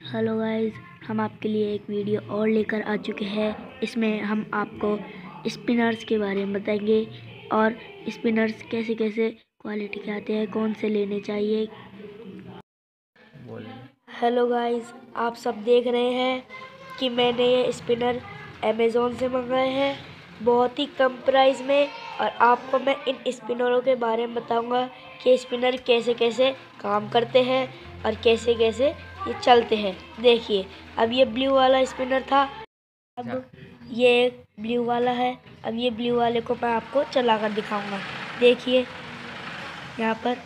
Hello guys हम आपके लिए एक वीडियो और लेकर आ चुके हैं। इसमें हम आपको स्पिनर्स के बारे में बताएँगे और स्पिनर्स कैसे कैसे क्वालिटी के आते हैं कौन से लेने चाहिए। हेलो गाइस आप सब देख रहे हैं कि मैंने ये स्पिनर अमेज़ोन से मंगाए हैं। बहुत ही कम प्राइस में और आपको मैं इन स्पिनरों के बारे में बताऊँगा कि स्पिनर कैसे कैसे काम करते हैं और कैसे कैसे ये चलते हैं। देखिए अब ये ब्लू वाला स्पिनर था। अब ये एक ब्लू वाला है। अब ये ब्लू वाले को मैं आपको चला कर दिखाऊँगा। देखिए यहाँ पर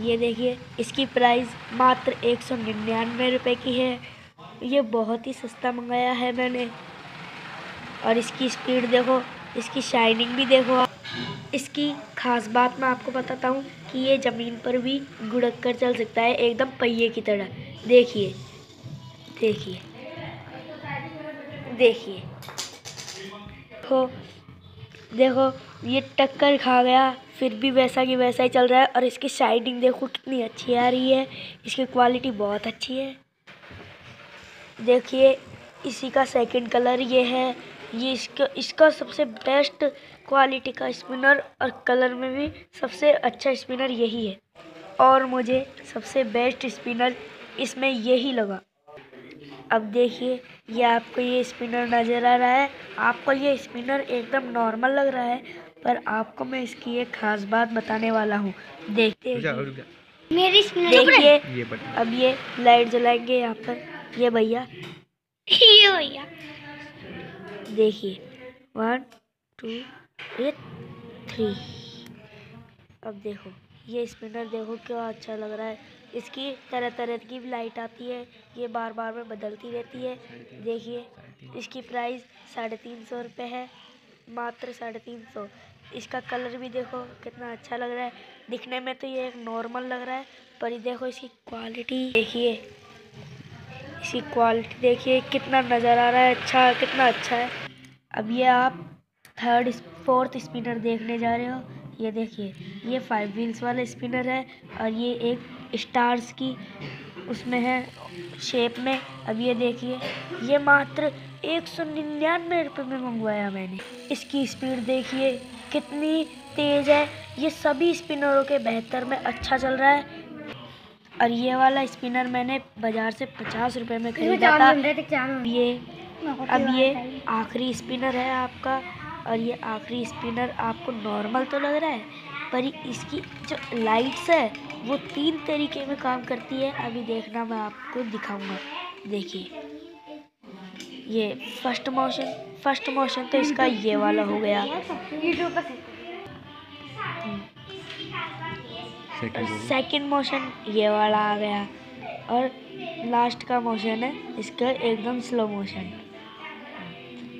ये देखिए इसकी प्राइस मात्र एक सौ निन्यानवे रुपये की है। ये बहुत ही सस्ता मंगाया है मैंने। और इसकी स्पीड देखो इसकी शाइनिंग भी देखो आप। इसकी ख़ास बात मैं आपको बताता हूँ कि ये ज़मीन पर भी गुड़क कर चल सकता है, एकदम पहिए की तरह। देखिए देखिए देखिए। देखो देखो, ये टक्कर खा गया, फिर भी वैसा कि वैसा ही चल रहा है और इसकी शाइनिंग देखो कितनी अच्छी आ रही है। इसकी क्वालिटी बहुत अच्छी है। देखिए, इसी का सेकंड कलर ये है। ये इसका इसका सबसे बेस्ट क्वालिटी का स्पिनर और कलर में भी सबसे अच्छा स्पिनर यही है। और मुझे सबसे बेस्ट स्पिनर इसमें यही लगा। अब देखिए ये आपको ये स्पिनर नज़र आ रहा है। आपको ये स्पिनर एकदम नॉर्मल लग रहा है पर आपको मैं इसकी एक ख़ास बात बताने वाला हूँ। देखते मेरी देखिए अब ये लाइट जलाएँगे यहाँ पर। ये भैया। ये भैया। देखिए। वन टू एट थ्री अब देखो, ये स्पिनर देखो क्या अच्छा लग रहा है। इसकी तरह तरह की भी लाइट आती है, ये बार बार में बदलती रहती है। देखिए, इसकी प्राइस साढ़े तीन सौ रुपये है, मात्र साढ़े तीन सौ। इसका कलर भी देखो, कितना अच्छा लग रहा है। दिखने में तो ये एक नॉर्मल लग रहा है, पर देखो इसकी क्वालिटी देखिए। इसकी क्वालिटी देखिए, कितना नज़र आ रहा है अच्छा कितना अच्छा है। अब ये आप थर्ड फोर्थ स्पिनर देखने जा रहे हो। ये देखिए, ये फाइव व्हील्स वाला स्पिनर है और ये एक स्टार्स की उसमें है शेप में। अब ये देखिए, ये मात्र एक सौ निन्यानवे रुपये में मंगवाया मैंने। इसकी स्पीड देखिए, कितनी तेज़ है। ये सभी स्पिनरों के बेहतर में अच्छा चल रहा है। और ये वाला स्पिनर मैंने बाज़ार से पचास रुपए में खरीदा था। ये अब ये आखिरी स्पिनर है आपका और ये आखिरी स्पिनर आपको नॉर्मल तो लग रहा है पर इसकी जो लाइट्स है वो तीन तरीके में काम करती है। अभी देखना मैं आपको दिखाऊँगा। देखिए। ये फ़र्स्ट मोशन फ़र्स्ट मोशन तो इसका ये वाला हो गया। सेकंड मोशन ये वाला आ गया। और लास्ट का मोशन है इसका एकदम स्लो मोशन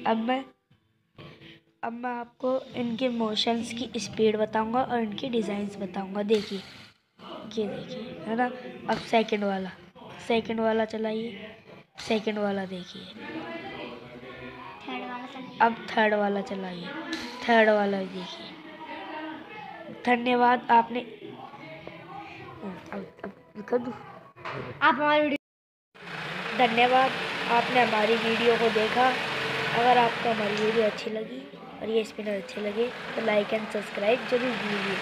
अब मैं अब मैं आपको इनके मोशंस की स्पीड बताऊँगा और इनकी डिज़ाइंस बताऊँगा। देखिए। ये देखिए है ना? अब सेकंड वाला। सेकंड वाला चलाइए। सेकंड वाला देखिए। अब थर्ड वाला चलाइए। थर्ड वाला देखिए। धन्यवाद आपने दूँ। आप हमारी वीडियो धन्यवाद। आपने हमारी वीडियो को देखा। अगर आपको हमारी वीडियो अच्छी लगी और ये स्पिनर अच्छे लगे तो लाइक एंड सब्सक्राइब ज़रूर कीजिए।